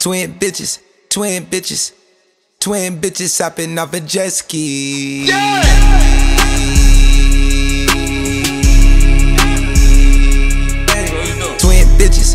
Twin bitches, twin bitches, twin bitches hopping off a jet ski. Yeah! Twin bitches,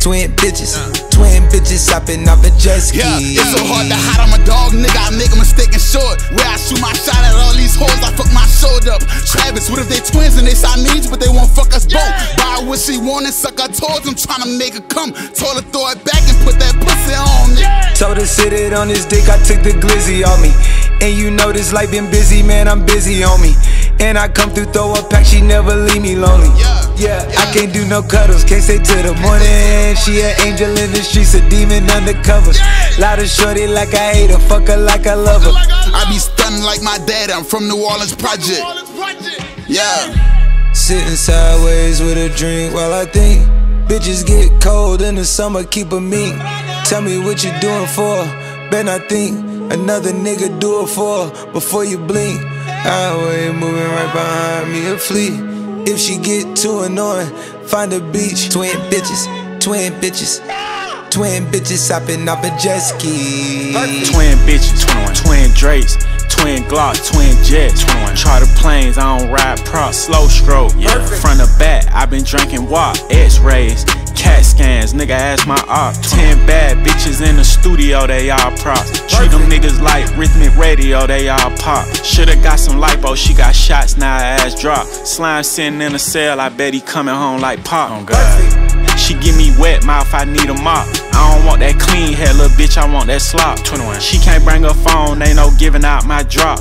twin bitches, twin bitches hopping off a jet ski. Yeah, it's so hard to hide. I'm a dog, nigga. I make a mistake and short. Where I shoot my shot at all these hoes, I fuck my shoulder up. Travis, what if they twins and they Siamese, but they won't fuck us both? Buy what she want and suck her toes. I'm trying to make her come. Told her throw it back and put that pussy on me. Told her sit it on his dick, I took the glizzy on me. And you know this life been busy, man, I'm busy on me. And I come through, throw a pack, she never leave me lonely. Yeah, Yeah, I can't do no cuddles, can't stay till the morning. She an angel in the streets, a demon undercover. Lot of shorty like I hate her, fuck her like I love her. I be stunning like my dad. I'm from New Orleans Project. Yeah. Sitting sideways with a drink while I think. Bitches get cold in the summer, keep a meat. Tell me what you doing for, bet I think. Another nigga do it for before you blink. Highway moving right behind me a fleet. If she get too annoying, find a beach. Twin bitches, twin bitches, twin bitches hopping off a jet ski. Twin bitches, 21. twin Drakes, twin Glock, twin jets, 21. Charter planes, I don't ride props, slow stroke. Yeah. Front of back, i been drinking Wock, X-rays, CAT scans, nigga ask my op. Ten bad bitches in the studio, they all props. Treat them niggas like rhythmic radio, they all pop. Shoulda got some lipo, she got shots, now her ass drop. Slime sitting in a cell, I bet he coming home like pop. Oh God. She give me wet mouth, I need a mop. I don't want that clean hair, little bitch, I want that slop. 21. She can't bring her phone, ain't no giving out my drop.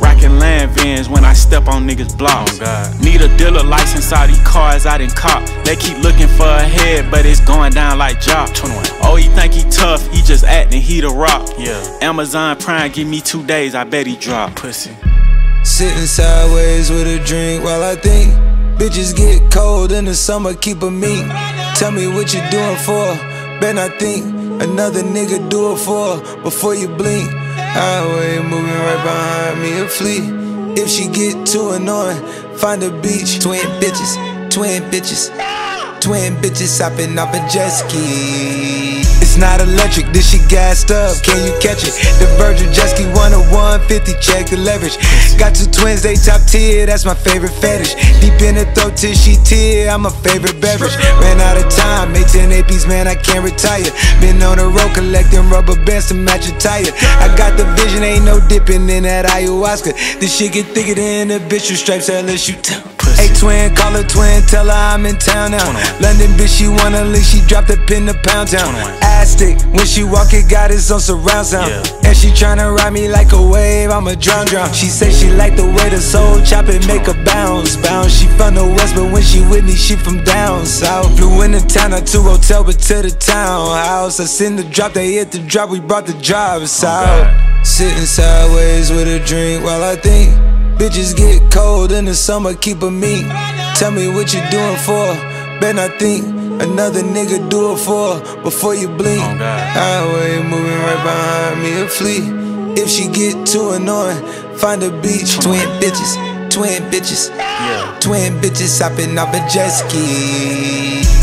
Rockin' Lanvins when I step on niggas' blocks. Oh, need a dealer license, all these cars I done cop. They keep looking for a head, but it's going down like job. 21. Oh, he think he tough, he just acting, he the rock. Yeah. Amazon Prime, give me two days, I bet he drop. Pussy. Sitting sideways with a drink while I think. Bitches get cold in the summer, keep a meat. Tell me what you doing for, bet I think. Another nigga do it for before you blink. Highway moving right behind me a fleet. If she get too annoying, find a beach. Twin bitches, twin bitches, twin bitches hopping off a jet ski. It's not electric, this shit gassed up. Can you catch it? The Virgin jet ski one of 150, check the leverage. Got two twins, they top tier, that's my favorite fetish. Deep in the throat till she tear, I'm a favorite beverage. Ran out of time, made 10 APs, man, I can't retire. Been on the road collecting rubber bands to match a tire. I got the vision, ain't no dipping in that ayahuasca. This shit get thicker than the bitch with stripes, unless you tell. Hey twin, call her twin, tell her I'm in town now. London bitch, she wanna leave, she dropped a pin to pound town. Ass stick, when she walk it got it on surround sound. And she tryna ride me like a wave, I'm a drown drown. She say she like the way the soul chop it make her bounce, bounce. She from the west, but when she with me, she from down south. Flew in the town, not to hotel, but to the townhouse. I send the drop, they hit the drop, we brought the drivers out. Sitting sideways with a drink while I think. Bitches get cold in the summer, keep a meat. Tell me what you doing for, bet I think. Another nigga do it for before you blink. Oh, Highway moving right behind me a fleet. If she get too annoying, find a beach. Twin bitches, twin bitches, twin bitches hopping off a jet ski.